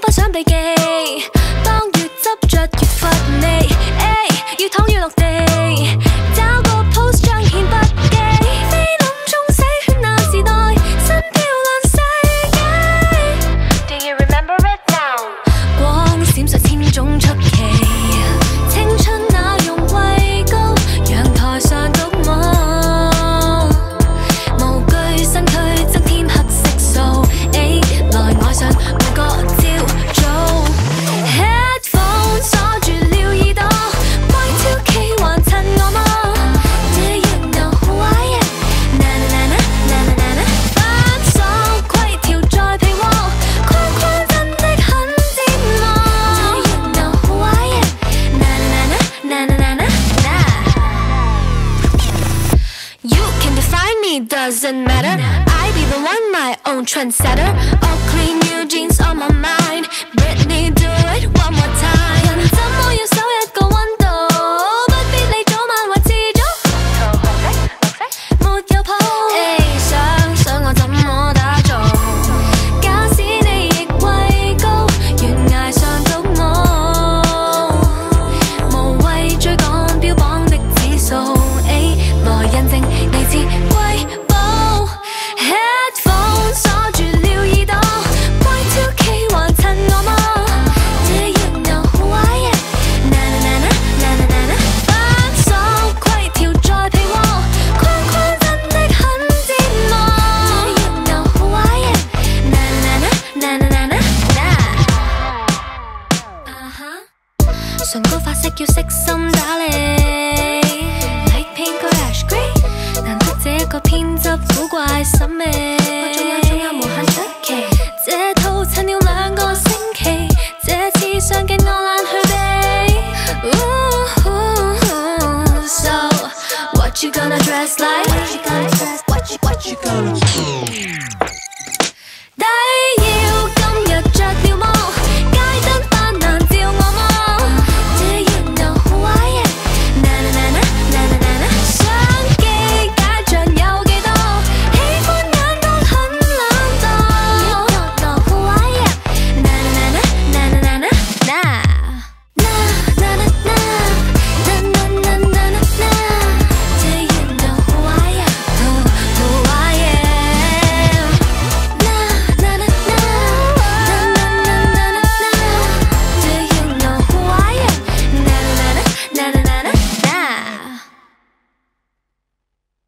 不想被记 me doesn't matter. I be the one, my own trendsetter. All clean new jeans on my mind. 唇膏发色要悉心打理。Like pink or ash green，难得这个偏执古怪审美。我仲有仲有无限出奇，这套衬了两个星期，这次上镜我懒去避。So what you gonna dress like？What you gonna dress?